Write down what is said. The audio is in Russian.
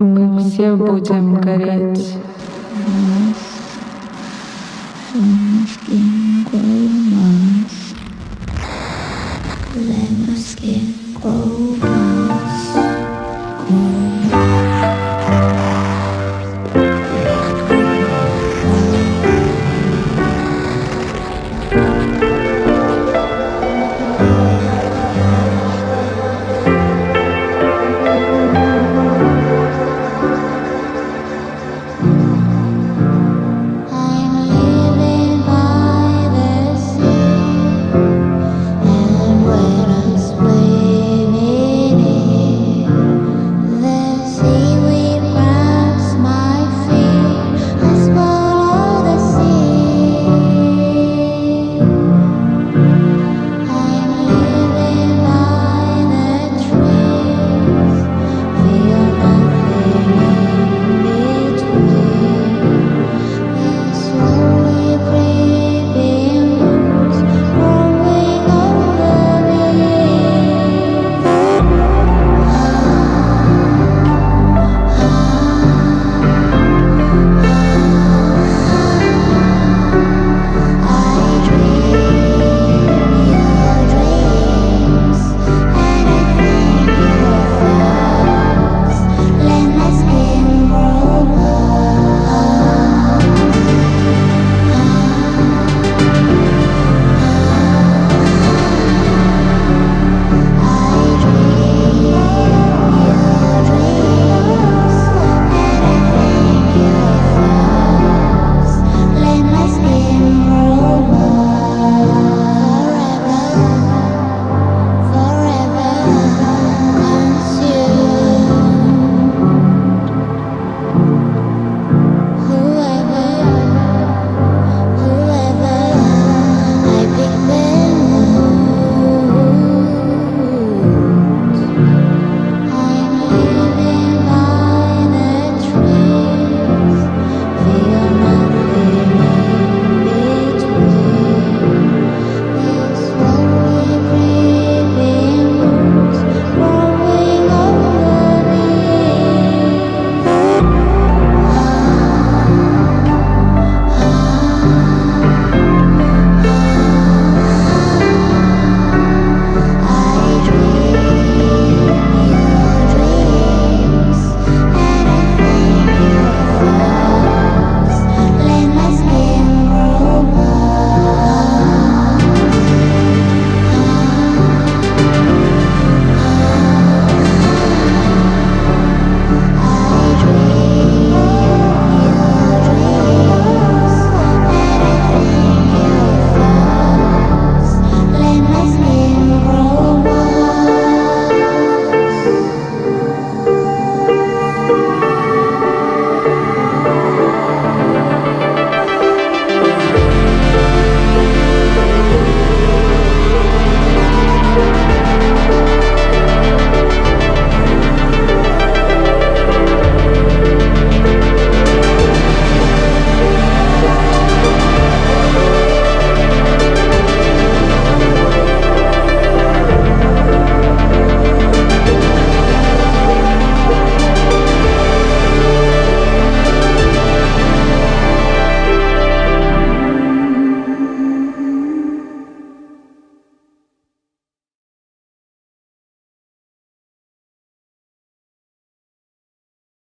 Мы все будем гореть.